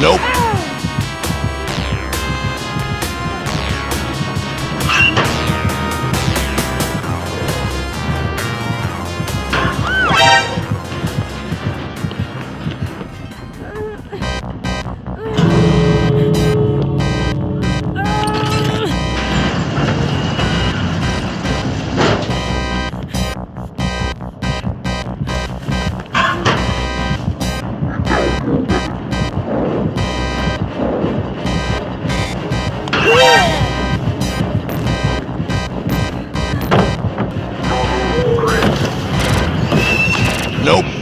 Nope. Nope.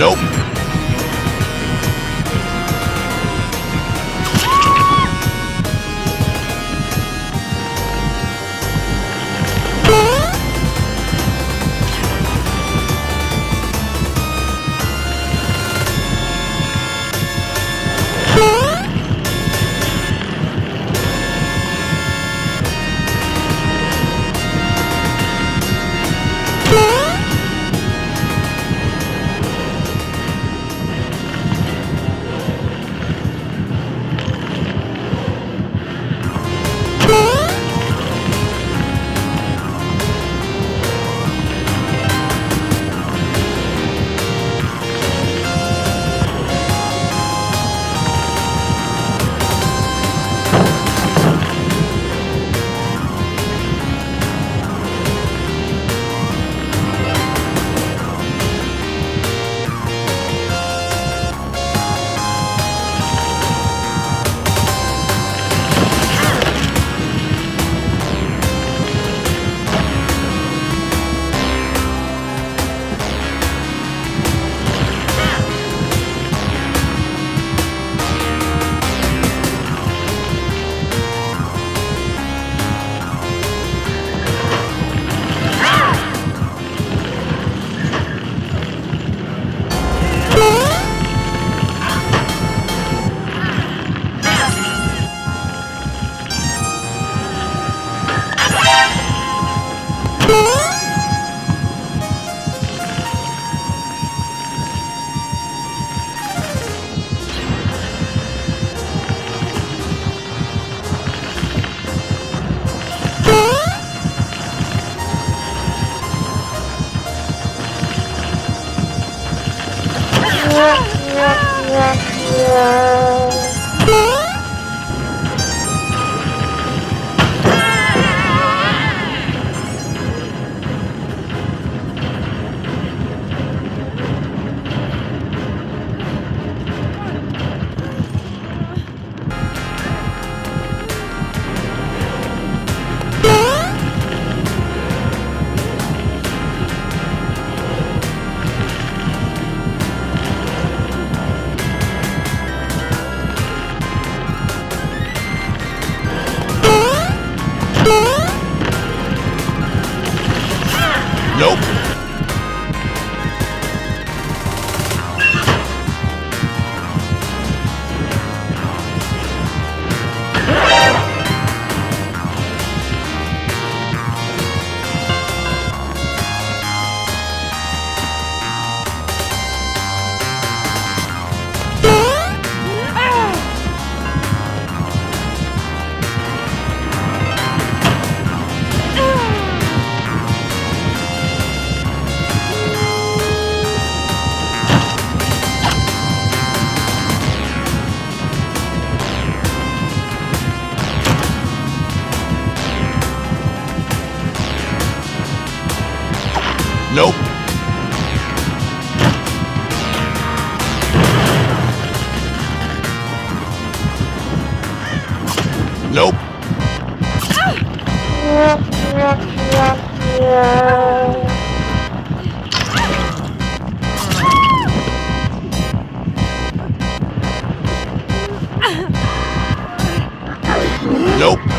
Nope. Nope. Nope. Nope. Nope.